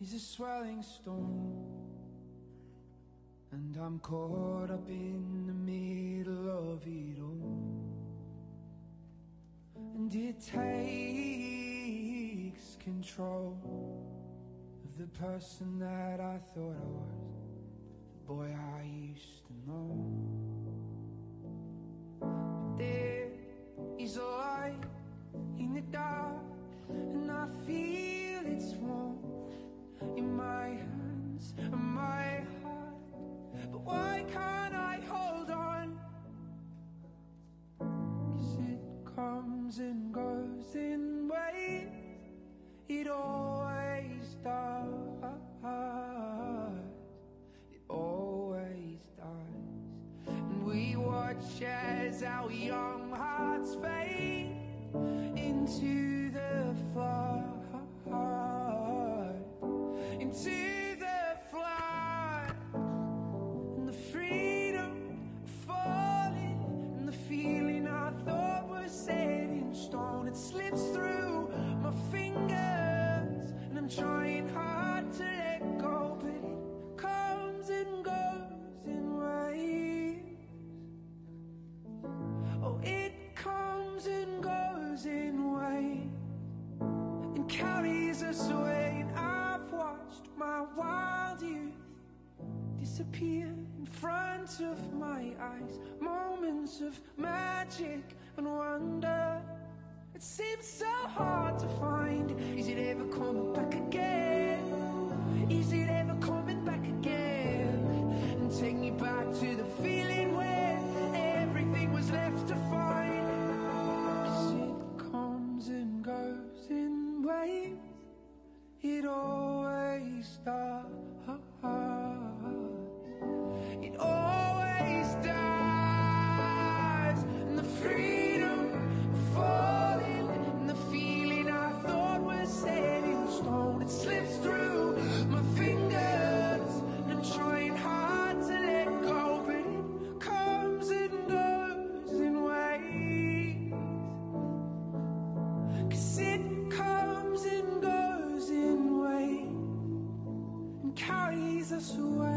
is a swelling storm, And I'm caught up in the middle of it all. And it takes control of the person that I thought I was, the boy I used to know. Watch as our young hearts fade into the flood. Into disappear in front of my eyes. Moments of magic and wonder. It seems so hard to find. Is it ever coming back again? Is it ever coming back again? And take me back to the feeling when everything was left to find. 'Cause it comes and goes in waves. It always does. It comes and goes in waves and carries us away.